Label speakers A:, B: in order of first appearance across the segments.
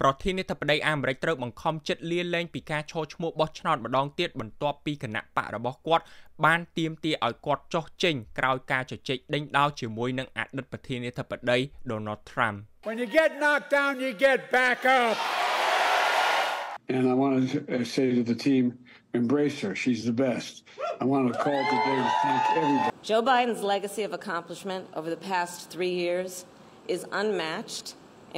A: ប្រធានាធិបតីអាមេរិកត្រូវបង្ខំចិត្តលាលែងពីការឈរឈ្មោះបោះឆ្នោតម្ដងទៀតបន្ទាប់ពីគណៈបករបស់គាត់បានទាមទារឲ្យគាត់ចុះចេញក្រោយការជជែកដេញដោលជាមួយនឹងអតីតប្រធានាធិបតី Donald Trump
B: When you get knocked down you get back up
C: And I want to say to the team embrace her she's the best I want to call today to thank everybody
D: Joe Biden's legacy of accomplishment over the past 3 years is unmatched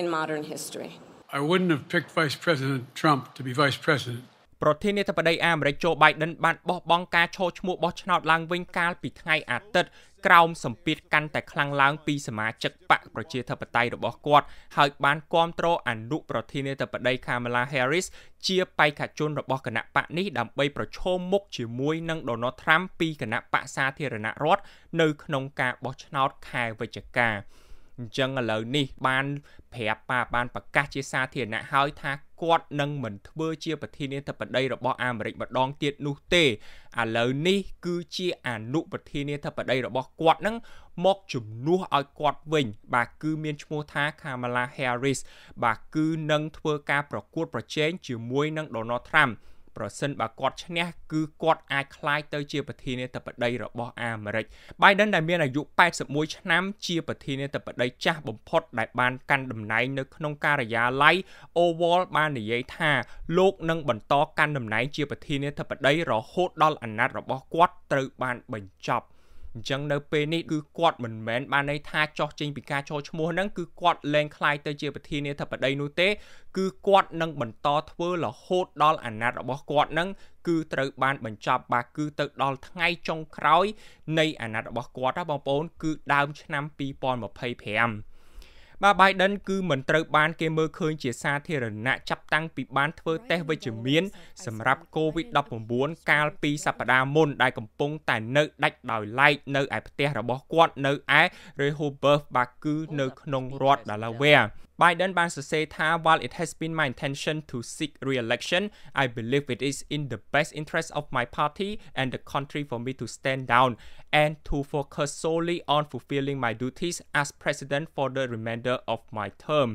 D: in modern history
C: I wouldn't have picked Vice President Trump to be Vice President
A: ប្រធានាធិបតីអាមេរិកโจ Biden បានបោះបង់ការឈរឈ្មោះបោះឆ្នោតឡើងវិញកាលពីថ្ងៃអាទិត្យក្រោមសម្ពាធកាន់តែខ្លាំងឡើងពីសមាជិកបកប្រជាធិបតេយ្យរបស់គាត់ហើយបានគ្រប់គ្រងអនុប្រធានាធិបតី Kamala Harris ជាបេក្ខជនរបស់គណៈបកនេះដើម្បីប្រឈមមុខជាមួយនឹង Donald Trump ពីគណៈបកសាធារណរដ្ឋនៅក្នុងការបោះឆ្នោតខែវិច្ឆិកា អញ្ចឹងឥឡូវនេះបានប្រាប់ប៉ាបានប្រកាសជាសាធារណៈហើយថាគាត់នឹងមិនធ្វើជាប្រធានាធិបតីរបស់អាមេរិកម្ដងទៀតនោះទេឥឡូវនេះគឺជាអនុប្រធានាធិបតីរបស់គាត់នឹងមកជំនួសឲ្យគាត់វិញ បាទគឺមានឈ្មោះថា Kamala Harris បាទគឺនឹងធ្វើការប្រកួតប្រជែងជាមួយនឹង Donald Trump ប្រសិនបើគាត់ឈ្នះគឺគាត់អាចក្លាយទៅជាប្រធានាធិបតីរបស់អាមេរិក Biden ដែលមានអាយុ81ឆ្នាំជាប្រធានាធិបតីចាស់បំផុតដែលបានកាន់តំណែងនៅក្នុងការិយាល័យ Oval បាននិយាយថាលោកនឹងបន្តកាន់តំណែងជាប្រធានាធិបតីរហូតដល់អាណត្តិរបស់គាត់ត្រូវបានបញ្ចប់ អញ្ចឹងនៅពេលនេះគឺគាត់មិនមែនបានន័យថាចោះចេញពីការចូលឈ្មោះហ្នឹងគឺគាត់លែងคล้ายទៅជាប្រធានាធិបតីនោះទេ គឺគាត់នឹងបន្តធ្វើរហូតដល់អាណត្តិរបស់គាត់ហ្នឹងគឺត្រូវបានបញ្ចប់បាទគឺទៅដល់ថ្ងៃចុងក្រោយនៃអាណត្តិរបស់គាត់ណាបងប្អូនគឺដើមឆ្នាំ2025 បាទ Biden គឺមិនត្រូវបានគេមើលឃើញជាសាធារណៈចាប់តាំងពីបានធ្វើតេស្តវិជ្ជមានសម្រាប់ COVID-19 កាលពីសប្តាហ៍មុនដែលកំពុងតែនៅដាច់ដោយឡែកនៅឯផ្ទះរបស់គាត់នៅឯ Rehoboth បាទគឺនៅក្នុងរដ្ឋ Delaware Biden បានសរសេរថា while it has been my intention to seek re-election I believe it is in the best interest of my party and the country for me to stand down and to focus solely on fulfilling my duties as president for the remainder of my term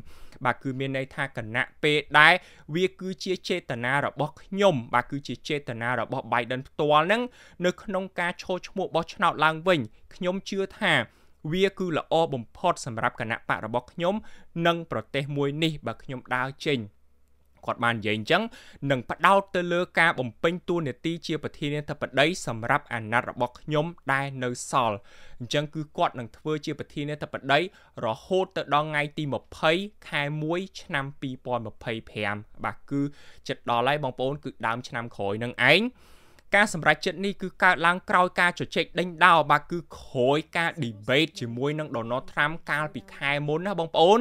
A: បាទគឺមានន័យថាគណៈពេលដែលវាគឺជាចេតនារបស់ខ្ញុំបាទគឺជាចេតនារបស់ Biden ផ្ទាល់ហ្នឹងនៅក្នុងការឈរឈ្មោះបោះឆ្នោតឡើងវិញខ្ញុំជឿថា វាគឺល្អបំផុតសម្រាប់គណៈបករបស់ខ្ញុំនិងប្រទេសមួយនេះបើខ្ញុំដើរចេញគាត់បាននិយាយអញ្ចឹងនឹងផ្ដោតទៅលើការបំពេញតួនាទីជាប្រធានាធិបតីសម្រាប់អាណត្តិរបស់ខ្ញុំដែលនៅសល់អញ្ចឹងគឺគាត់នឹងធ្វើជាប្រធានាធិបតីរហូតទៅដល់ថ្ងៃទី20ខែ1ឆ្នាំ2025បាទគឺចិត្តដល់ហើយបងប្អូនគឺដើមឆ្នាំក្រោយនឹងឯង ការសម្រេចចិត្តនេះគឺកើតឡើងក្រោយការជជែកដេញដោលបាទគឺក្រោយការ debate ជាមួយនឹង Donald Trump កាលពីខែមុនណាបងប្អូន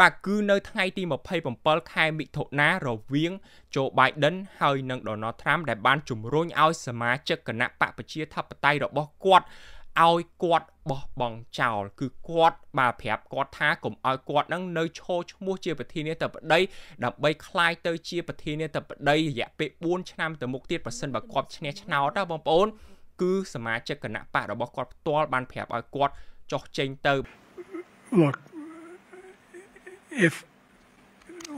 A: បាទគឺនៅថ្ងៃទី27ខែមិថុនារវាង Joe Biden ហើយនិង Donald Trump ដែលបានជំរុញឲ្យសមាជិកគណៈបកប្រជាធិបតេយ្យរបស់គាត់ ឲ្យគាត់បោះបង់ចោលគឺគាត់បាទប្រាប់គាត់ថាកុំឲ្យគាត់នឹងនៅឈរឈ្មោះជាប្រធានាធិបតីដើម្បីคลายទៅជាប្រធានាធិបតីរយៈពេល4ឆ្នាំទៅមុខទៀតប្រសិនបើគាត់ឈ្នះឆ្នោតណាបងប្អូនគឺសមាជិកគណៈបករបស់គាត់ផ្ទាល់បានប្រាប់ឲ្យគាត់ចុះចេញទៅ
C: Look if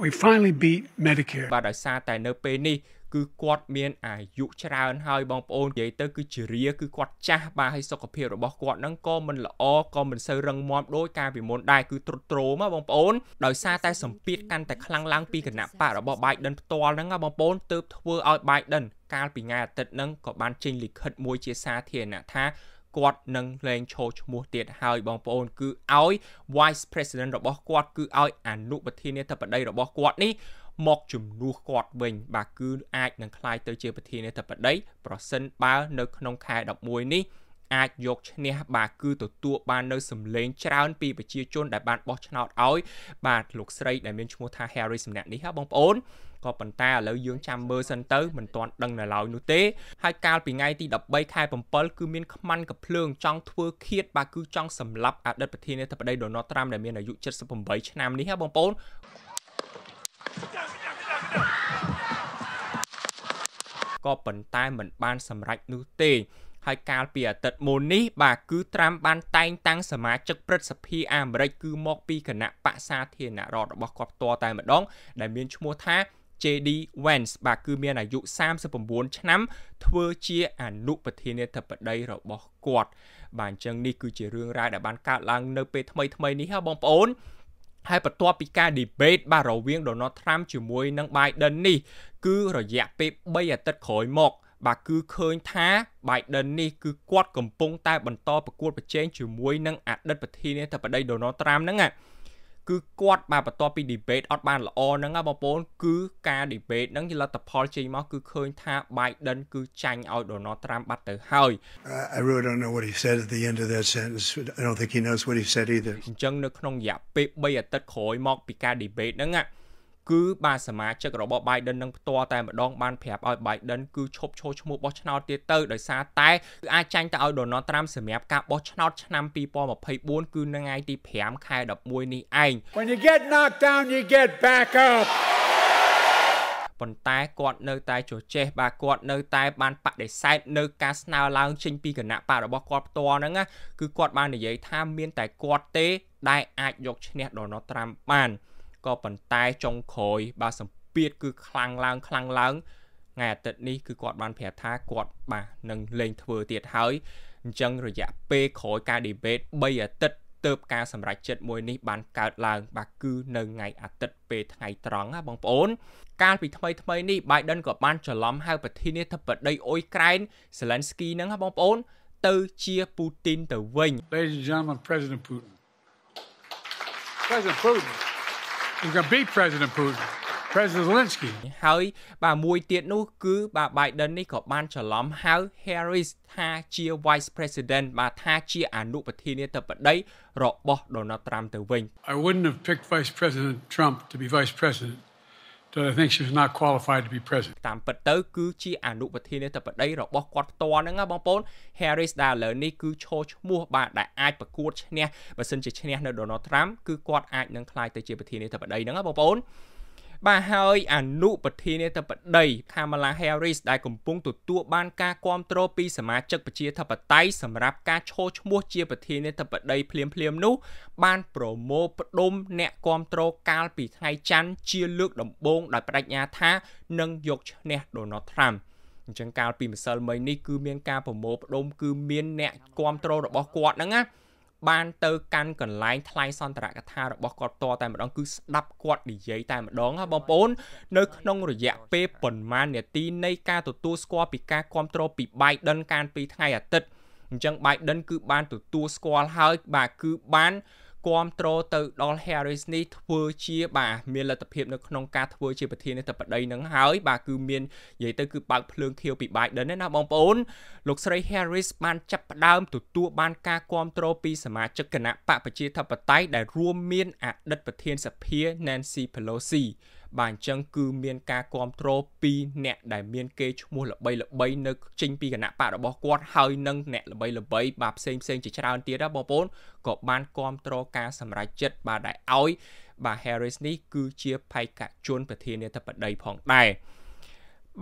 C: we finally beat Medicare
A: បាទដោយសារតែនៅពេលនេះ គឺគាត់មានអាយុច្រើនហើយបងប្អូននិយាយទៅគឺជារាគឺគាត់ចាស់បាទហើយសុខភាពរបស់គាត់ហ្នឹងក៏មិនល្អក៏មិនសូវរឹងមាំដូចកាលពីមុនដែរគឺទ្រុឌទ្រោមបងប្អូនដោយសារតែសម្ពាធកាន់តែខ្លាំងឡើងពីគណៈបករបស់ Biden ផ្ទាល់ហ្នឹងបងប្អូនទើបធ្វើឲ្យ Biden កាលពីថ្ងៃអាទិត្យហ្នឹងក៏បានចេញលិខិតមួយជាសាធារណៈថាគាត់នឹងលែងឈរឈ្មោះទៀតហើយបងប្អូនគឺឲ្យ Vice President របស់គាត់គឺឲ្យអនុប្រធានាធិបតីរបស់គាត់នេះ មកជំនួសគាត់វិញបាទគឺអាចនឹងคล้ายទៅជាប្រធានាធិបតីប្រសិនបើនៅក្នុងខែ11នេះអាចយកឈ្នះបាទគឺទទួលបាននៅសម្លេងច្រើនពីប្រជាជនដែលបានបោះឆ្នោតឲ្យបាទលោកស្រីដែលមានឈ្មោះថា Harry សម្នាក់នេះហ៎បងប្អូនក៏ប៉ុន្តែឥឡូវយើងចាំមើលសិនទៅមិនទាន់ដឹងនៅឡើយនោះទេហើយកាលពីថ្ងៃទី13ខែ7គឺមានខ្មាន់កភ្លើងចង់ធ្វើឃាតបាទគឺចង់សម្លាប់អតីតប្រធានាធិបតី Donald Trump ដែលមានអាយុ78ឆ្នាំនេះហ៎បងប្អូន ក៏ប៉ុន្តែមិនបានសម្រេចនោះទេហើយកាលពីអាទិត្យមុននេះបាទគឺត្រាំបានតែងតាំងសមាជិកព្រឹទ្ធសភាអាមេរិកគឺមកពីគណៈបកសាធារណរដ្ឋរបស់គាត់ផ្ទាល់តែម្ដង ដែលមានឈ្មោះថា JD Vance បាទគឺមានអាយុ39ឆ្នាំ ធ្វើជាអនុប្រធានាធិបតីរបស់គាត់បាទអញ្ចឹងនេះគឺជារឿងរ៉ាវដែលបានកើតឡើងនៅពេលថ្មីថ្មីនេះហ៎បងប្អូន ហើយបន្ទាប់ពីការ debate បាទរវាង Donald Trump ជាមួយនឹង Biden នេះ គឺរយៈពេល3អាទិត្យក្រោយមកបាទគឺឃើញថា Biden នេះគឺគាត់កំពុងតែបន្តប្រកួតប្រជែងជាមួយនឹងអតីតប្រធានាធិបតី Donald Trump ហ្នឹង គឺគាត់បាទបន្ទាប់ពី debate អត់បានល្អហ្នឹងបងប្អូនគឺការ debate ហ្នឹងជាលទ្ធផលចេញមកគឺឃើញថា Biden គឺចាញ់ឲ្យ Donald Trump បាត់ទៅហើយ
E: I really don't know what he said at the end of that sentence. I don't think he knows what he said either.
A: អញ្ចឹងនៅក្នុងរយៈពេល3អាទិត្យក្រោយមកពីការ debate ហ្នឹង គឺបាទសមាជិករបស់ Biden នឹងផ្ទាល់តែម្ដងបានប្រាប់ឲ្យ Biden គឺឈប់ឈោឈ្មោះបោះឆ្នោតទៀតទៅដោយសារតែគឺអាចចាញ់ទៅឲ្យ Donald Trump សម្រាប់ការបោះឆ្នោតឆ្នាំ2024គឺនៅថ្ងៃទី5ខែ11នេះឯង
B: When you get knocked down, you get back up.
A: ប៉ុន្តែគាត់នៅតែជជែកបាទគាត់នៅតែបានបដិសេធនៅការស្នើឡើងចេញពីគណៈបករបស់គាត់ផ្ទាល់ហ្នឹងគឺគាត់បាននិយាយថាមានតែគាត់ទេដែលអាចយកឈ្នះ Donald Trump បាន ក៏ប៉ុន្តែចុងក្រោយបាទសម្ពាធគឺខ្លាំងឡើងខ្លាំងឡើងថ្ងៃអាទិត្យនេះគឺគាត់បានប្រាប់ថាគាត់បាទនឹងលេងធ្វើទៀតហើយអញ្ចឹងរយៈពេលក្រោយការ debate 3អាទិត្យទៅការសម្រេចចិត្តមួយនេះបានកើតឡើង បាទគឺនៅថ្ងៃអាទិត្យពេលថ្ងៃត្រង់ណាបងប្អូន កាលពីថ្មីថ្មីនេះ Biden ក៏បានច្រឡំហៅប្រធានាធិបតីអ៊ុយក្រែន Zelensky ហ្នឹងណាបងប្អូន ទៅជាពូទីនទៅវិញ
C: Ladies and gentlemen, President Putin.
B: President Putin.
C: You can beat President Putin. President Zelensky.
A: ហើយបាទមួយទៀតនោះគឺបាទ Biden នេះក៏បានច្រឡំហៅ Harris ថាជា Vice President បាទថាជាអនុប្រធានាធិបតីរបស់ Donald Trump ទៅវិញ
C: I wouldn't have picked Vice President Trump to be Vice President that I think she was not qualified to be president.
A: តាមពិតទៅគឺជាអនុប្រធានាធិបតីរបស់គាត់ផ្ទាល់ហ្នឹងណាបងប្អូន Harris ដែលឥឡូវនេះគឺឈរឈ្មោះបាទដែលអាចប្រកួតឈ្នះបើសិនជាឈ្នះនៅ Donald Trump គឺគាត់អាចនឹងក្លាយទៅជាប្រធានាធិបតីហ្នឹងណាបងប្អូន បាទហើយអនុប្រធានាធិបតី Kamala Harris ដែលកំពុងទទួលបានការគាំទ្រពីសមាជិកប្រជាធិបតេយ្យសម្រាប់ការឈរឈ្មោះជាប្រធានាធិបតីភ្លាមៗនោះ បានប្រមូលផ្ដុំអ្នកគាំទ្រកាលពីថ្ងៃច័ន្ទជាលើកដំបូងដោយបដិញ្ញាថានឹងយកឈ្នះ Donald Trump អញ្ចឹងកាលពីម្សិលមិញនេះគឺមានការប្រមូលផ្ដុំគឺមានអ្នកគាំទ្ររបស់គាត់ហ្នឹងណា បានទៅកាន់កន្លែងថ្លែងសន្ទរកថារបស់គាត់តតែម្ដងគឺស្ដាប់គាត់និយាយតែម្ដងណាបងប្អូននៅក្នុងរយៈពេលប៉ុន្មាននាទីនៃការទទួលស្គាល់ពីការគ្រប់គ្រងពី Biden កាលពីថ្ងៃអាទិត្យអញ្ចឹង Biden គឺបានទទួលស្គាល់ហើយបាទគឺបាន គ្រប់គ្រងទៅដល់ Harris នេះធ្វើជាបាទមានលទ្ធភាពនៅក្នុងការធ្វើជាប្រធានាធិបតីនឹងហើយបាទគឺមាននិយាយទៅគឺបើកភ្លើងខៀវពី Biden ណាបងប្អូនលោកស្រី Harris បានចាប់ផ្ដើមទទួលបានការគ្រប់គ្រងពីសមាជិកគណៈបកប្រជាធិបតេយ្យដែលរួមមានអតីតប្រធានសភា Nancy Pelosi បាទអញ្ចឹងគឺមានការគ្រប់គ្រងពីអ្នកដែលមានគេឈ្មោះល្បីល្បីនៅចេញពីគណៈបករបស់គាត់ហើយនឹងអ្នកល្បីល្បីបាទផ្សេងផ្សេងជាច្រើនទៀតណាបងប្អូនក៏បានគ្រប់គ្រងការសម្រេចចិត្តបាទដែលឲ្យបាទ Harris នេះគឺជាបេក្ខជនប្រធានាធិបតីផងដែរ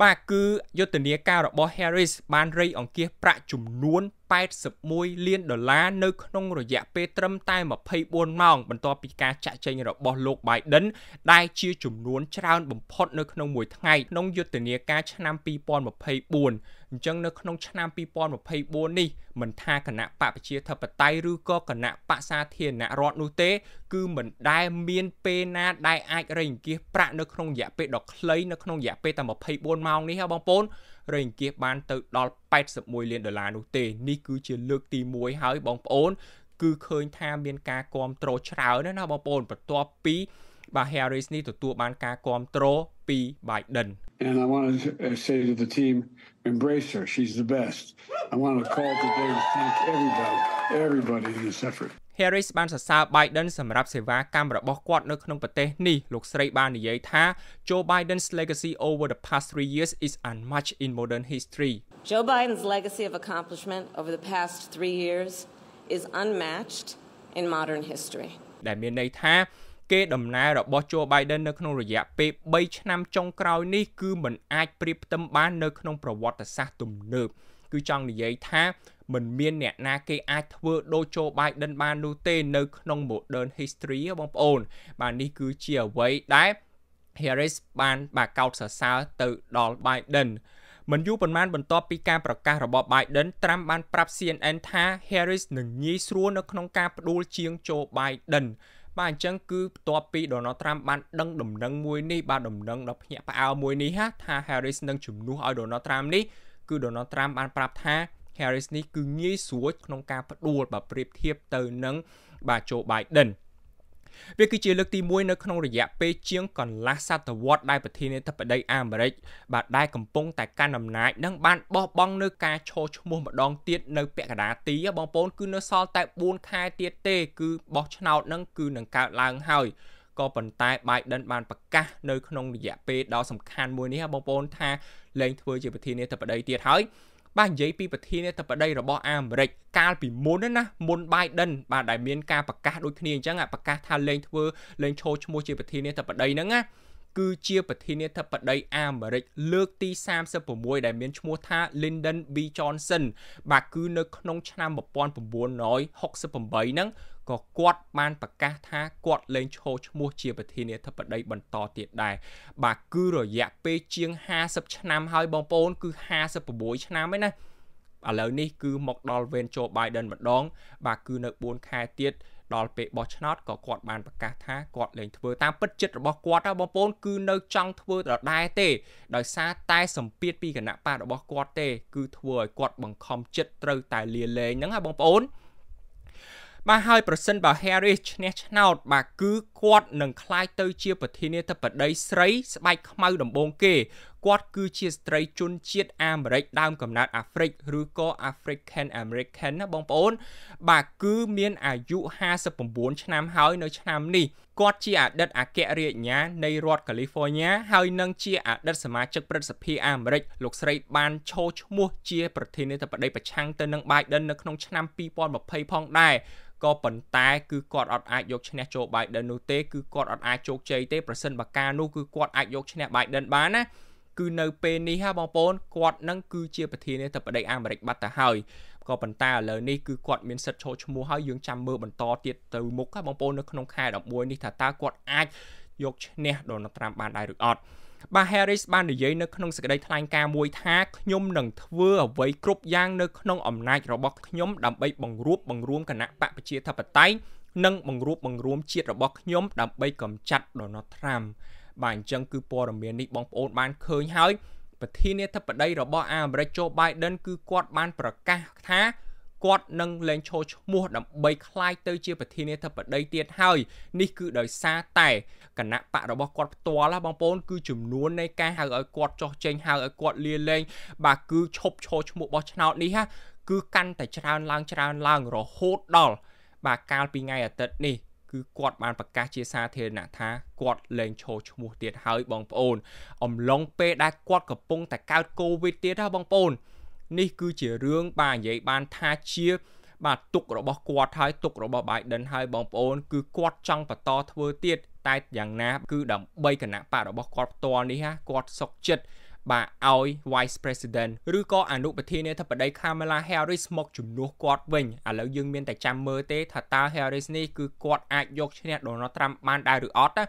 A: បាទគឺយុទ្ធនាការរបស់ Harris បានរៃអង្គាសប្រាក់ចំនួន 81លានដុល្លារនៅក្នុងរយៈពេលត្រឹមតែ24ម៉ោងបន្ទាប់ពីការចាក់ចែងរបស់លោក Biden ដែលជាចំនួនច្រើនបំផុតនៅក្នុងមួយថ្ងៃក្នុងយុទ្ធនាការឆ្នាំ2024អញ្ចឹងនៅក្នុងឆ្នាំ2024នេះមិនថាគណៈបកប្រជាធិបតេយ្យឬក៏គណៈបកសាធារណរដ្ឋនោះទេ គឺមិនដែលមានពេលណាដែលអាចរៃអង្គាសប្រាក់នៅក្នុងរយៈពេលដ៏ខ្លីនៅក្នុងរយៈពេលតែ24ម៉ោងនេះហ៎បងប្អូនរៃអង្គាសបានទៅដល់ 81លានដុល្លារនោះទេនេះគឺជាលើកទី1ហើយបងប្អូន គឺឃើញថាមានការគ្រប់គ្រងច្រើនណាបងប្អូនបន្ទាប់ពីបាទ Harris នេះទទួលបានការគ្រប់គ្រងពី Biden
C: And I want to say to the team, embrace her. She's the best. I want to call today to thank everybody, everybody in this effort.
A: Harris បានសរសើរ Biden សម្រាប់សេវាកម្មរបស់គាត់នៅក្នុងប្រទេសនេះលោកស្រីបាននិយាយថា Joe Biden's legacy over the past 3 years is unmatched in modern history
D: Joe Biden's legacy of accomplishment over the past 3 years is unmatched in modern history
A: ដែលមានន័យថាគេដំណើររបស់ Joe Biden នៅក្នុងរយៈពេល3ឆ្នាំចុងក្រោយនេះគឺមិនអាចប្រៀបផ្ទឹមបាននៅក្នុងប្រវត្តិសាស្ត្រទំនើបគឺចង់និយាយថាមិនមានអ្នកណាគេអាចធ្វើដូចโจ Biden បាននោះទេនៅក្នុង modern history បងប្អូន បាទនេះគឺជាអ្វីដែល Harris បានបាកោតសរសើរទៅដល់ Biden មិនយូរប៉ុន្មានបន្ទាប់ពីការប្រកាសរបស់ Biden ត្រាំបានប្រាប់ CNN ថា Harris នឹងងាយស្រួលនៅក្នុងការផ្ដួលជាង Joe Biden បាទអញ្ចឹងគឺបន្ទាប់ពី Donald Trump បានដឹងដំណឹងមួយនេះបាទដំណឹងដ៏ភ្ញាក់ផ្អើលមួយនេះហាថា Harris នឹងជំនួសឲ្យ Donald Trump នេះគឺ Donald Trump បានប្រាប់ថា Harris នេះគឺងាយស្រួលក្នុងការផ្ដួលបើប្រៀបធៀបទៅនឹងបាទ Joe Biden វាគឺជាលើកទី1នៅក្នុងរយៈពេលជាងកន្លះសតវត្សដែលប្រធានាធិបតីអាមេរិកបាទដែលកំពុងតែកាន់អំណាចនិងបានបោះបង់នៅការឈរឈ្មោះម្ដងទៀតនៅពាក់កណ្ដាលទីបងប្អូនគឺនៅសល់តែ4ខែទៀតទេ គឺបោះឆ្នោតនឹងគឺនឹងកើតឡើងហើយក៏ប៉ុន្តែ Biden បានប្រកាសនៅក្នុងរយៈពេលដ៏សំខាន់មួយនេះបងប្អូនថាលែងធ្វើជាប្រធានាធិបតីទៀតហើយ បាទនិយាយពីប្រធានាធិបតីរបស់អាមេរិកកាលពីមុនណាមុន Biden បាទដែលមានការប្រកាសដូចគ្នាអញ្ចឹងប្រកាសថាលែងធ្វើលែងឈរឈ្មោះជាប្រធានាធិបតីហ្នឹងណាគឺជាប្រធានាធិបតីអាមេរិកលើកទី36ដែលមានឈ្មោះថា Lyndon B Johnson បាទគឺនៅក្នុងឆ្នាំ1968ហ្នឹង ក៏គាត់បានប្រកាសថាគាត់លែងឈរឈ្មោះជាប្រធានាធិបតីបន្តទៀតដែរបាទគឺរយៈពេលជាង50ឆ្នាំហើយបងប្អូនគឺ56ឆ្នាំហើយណាឥឡូវនេះគឺមកដល់វេនโจ Biden ម្ដង បាទគឺនៅ4ខែទៀតដល់ពេលបោះឆ្នោតក៏គាត់បានប្រកាសថាគាត់លែងធ្វើតាមពិតចិត្តរបស់គាត់ណាបងប្អូនគឺនៅចង់ធ្វើដដែលទេ ដោយសារតែសម្ពាធពីគណៈបករបស់គាត់ទេ គឺធ្វើឲ្យគាត់បង្ខំចិត្តត្រូវតែលាលែងហ្នឹងណាបងប្អូន បាទហើយប្រសិនបើ Harris ឈ្នះឆ្នោតបាទគឺគាត់នឹងក្លាយទៅជាប្រធានាធិបតីស្រីស្បែកខ្មៅដំបូងគេគាត់គឺជាស្ត្រីជនជាតិអាមេរិកដើមកំណើតអាហ្វ្រិកឬក៏ African American ណាបងប្អូន បាទគឺមានអាយុ59ឆ្នាំហើយនៅឆ្នាំនេះគាត់ជាអតីតអគ្គរដ្ឋាភិបាលនៃរដ្ឋ California ហើយនឹងជាអតីតសមាជិកព្រឹទ្ធសភាអាមេរិកលោកស្រីបានឈរឈ្មោះជាប្រធានាធិបតីប្រឆាំងទៅនឹង Biden នៅក្នុងឆ្នាំ2020ផងដែរ ក៏ប៉ុន្តែគឺគាត់អត់អាចយកឈ្នះ Joe Biden នោះទេគឺគាត់អត់អាចជោគជ័យទេប្រសិនបើការនោះគឺគាត់អាចយកឈ្នះ Biden បានណាគឺនៅពេលនេះហ่าបងប្អូនគាត់នឹងគឺជាប្រធានាធិបតីអាមេរិកបាត់ទៅហើយក៏ប៉ុន្តែឥឡូវនេះគឺគាត់មានសិទ្ធិចូលឈ្មោះហើយយើងចាំមើលបន្តទៀតទៅមុខបងប្អូននៅក្នុងខែ11នេះថាតើគាត់អាចយកឈ្នះ Donald Trump បានដែរឬអត់ បាទ Harris បាននិយាយនៅក្នុងសេចក្តីថ្លែងការណ៍មួយថាខ្ញុំនឹងធ្វើអ្វីគ្រប់យ៉ាងនៅក្នុងអំណាចរបស់ខ្ញុំដើម្បីបង្រួបបង្រួមគណៈបកប្រជាធិបតេយ្យនិងបង្រួបបង្រួមជាតិរបស់ខ្ញុំដើម្បីកម្ចាត់ Donald Trump បាទអញ្ចឹងគឺព័ត៌មាននេះបងប្អូនបានឃើញហើយប្រធានាធិបតីរបស់អាមេរិក Joe Biden គឺគាត់បានប្រកាសថា គាត់នឹងលែងឈរឈ្មោះដើម្បីក្លាយទៅជាប្រធានាធិបតីទៀតហើយនេះគឺដោយសារតែគណៈបករបស់គាត់ផ្ទាល់បងប្អូនគឺចំនួននៃការហៅឲ្យគាត់ចោះចេញហៅឲ្យគាត់លាលែងបាទគឺឈប់ឈរឈ្មោះបោះឆ្នោតនេះហាគឺកាន់តែច្រើនឡើងច្រើនឡើងរហូតដល់បាទកាលពីថ្ងៃអាទិត្យនេះគឺគាត់បានប្រកាសជាសាធារណៈថាគាត់លែងឈរឈ្មោះទៀតហើយបងប្អូន អំឡុងពេលដែលគាត់កំពុងតែកើតកូវីដទៀតហ៎បងប្អូន នេះគឺជារឿងបាទនិយាយបានថាជាបាទទុករបស់គាត់ហើយទុករបស់ Biden ហើយបងប្អូន គឺគាត់ចង់បន្តធ្វើទៀតតែយ៉ាងណា គឺដើម្បីគណៈបករបស់គាត់ផ្ទាល់នេះហាគាត់សុកចិត្តបាទឲ្យ Vice President ឬក៏អនុប្រធានាធិបតី Kamala Harris មកជំនួសគាត់វិញឥឡូវយើងមានតែចាំមើលទេថាតើ Harris នេះគឺគាត់អាចយកឈ្នះ Donald Trump បានដែរឬអត់ណា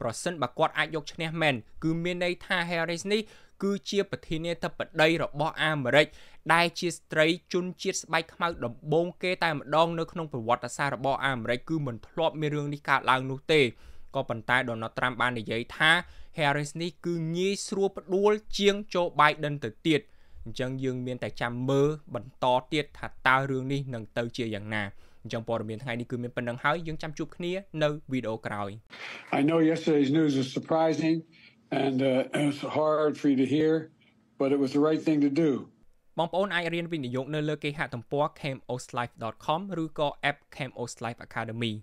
A: ប្រសិនបើគាត់អាចយកឈ្នះមែនគឺមានន័យថា Harris នេះ គឺជាប្រធានាធិបតីរបស់អាមេរិកដែលជាស្ត្រីជនជាតិស្បែកខ្មៅដំបូងគេតែម្ដងនៅក្នុងប្រវត្តិសាស្ត្ររបស់អាមេរិកគឺមិនធ្លាប់មានរឿងនេះកើតឡើងនោះទេក៏ប៉ុន្តែ Donald Trump បាននិយាយថា Harris នេះគឺងាយស្រួលផ្ដួលជាង Joe Biden ទៅទៀតអញ្ចឹងយើងមានតែចាំមើលបន្តទៀតថាតើរឿងនេះនឹងទៅជាយ៉ាងណាអញ្ចឹងព័ត៌មានថ្ងៃនេះគឺមានប៉ុណ្្នឹងហើយយើងចាំជួបគ្នានៅវីដេអូក្រោយ
C: I know yesterday's news was surprising and uh, it was hard for you to hear but it was the right thing to do
A: បងប្អូនអាចរៀនវិនិយោគនៅលើគេហទំព័រ camoslife.com ឬក៏ app Camos Life Academy